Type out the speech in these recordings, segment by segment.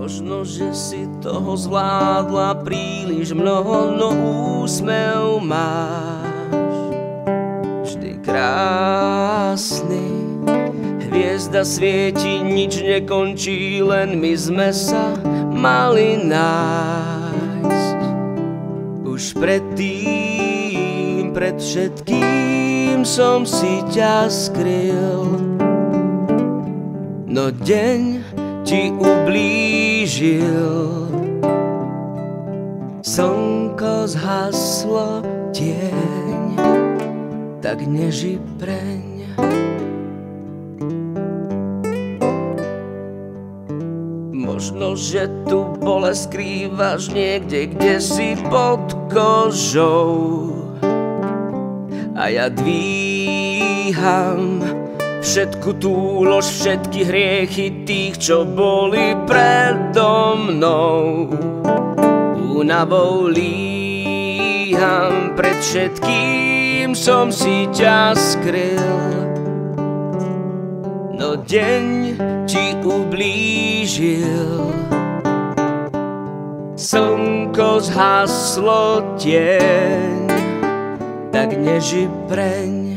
Možno, že si toho zvládla príliš mnoho, no úsmev máš vždy krásny. Hviezda svieti, nič nekončí, len my sme sa mali nájsť. Už predtým, pred všetkým som si ťa skryl. No deň ti ublížil. Slnko zhaslo tieň, tak neži preň. Možno, že tu bole skrývaš niekde, kde si pod kožou. A ja dvíham Všetku tú lož, všetky hriechy tých, čo boli predo mnou. Únavou líham, pred všetkým som si ťa skryl. No deň ti ublížil. Slnko zhaslo tieň, tak neži preň.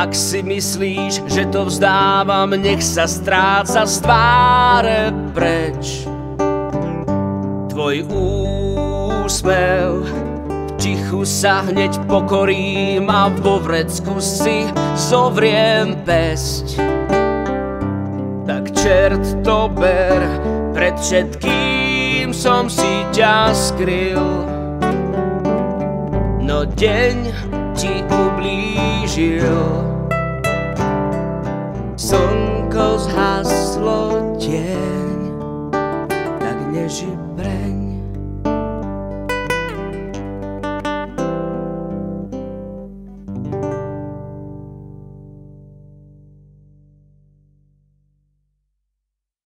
Ak si myslíš, že to vzdávam, nech sa stráca z tváre preč. Tvoj úsmev v tichu sa hneď pokorím a vo vrecku si zovriem pesť. Tak čert to ber, pred všetkým som si ťa skryl. No deň ti ublížil slnko zhaslo tieň, tak neži preň.